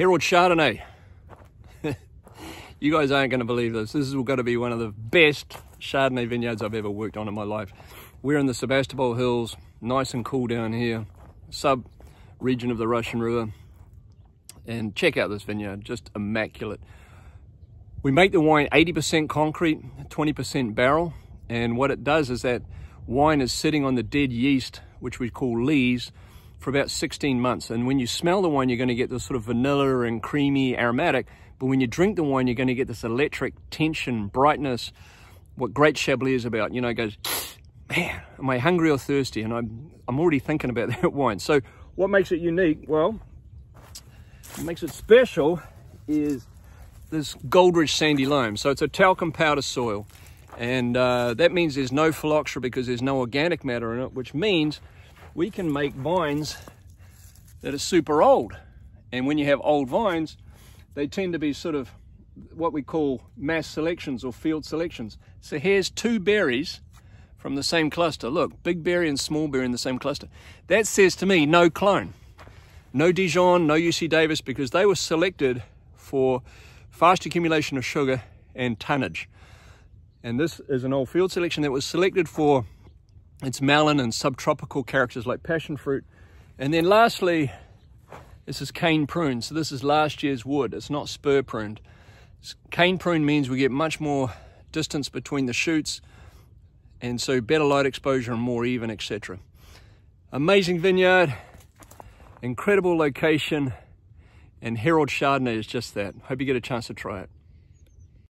Herald Chardonnay. you guys aren't going to believe this. This is going to be one of the best Chardonnay vineyards I've ever worked on in my life. We're in the Sebastopol Hills, nice and cool down here, sub region of the Russian River. And check out this vineyard, just immaculate. We make the wine 80% concrete, 20% barrel. And what it does is that wine is sitting on the dead yeast, which we call lees, for about 16 months. And when you smell the wine, you're going to get this sort of vanilla and creamy aromatic. But when you drink the wine, you're going to get this electric tension, brightness, what great Chablis is about. You know, goes, man, am I hungry or thirsty? And I'm, I'm already thinking about that wine. So what makes it unique? Well, what makes it special is this Goldridge sandy loam. So it's a talcum powder soil. And uh, that means there's no phylloxera because there's no organic matter in it, which means we can make vines that are super old. And when you have old vines, they tend to be sort of what we call mass selections or field selections. So here's two berries from the same cluster. Look, big berry and small berry in the same cluster. That says to me no clone. No Dijon, no UC Davis, because they were selected for fast accumulation of sugar and tonnage. And this is an old field selection that was selected for its melon and subtropical characters like passion fruit. And then lastly, this is cane prune. So this is last year's wood. It's not spur pruned. Cane prune means we get much more distance between the shoots and so better light exposure and more even, etc. Amazing vineyard, incredible location, and Herald Chardonnay is just that. Hope you get a chance to try it.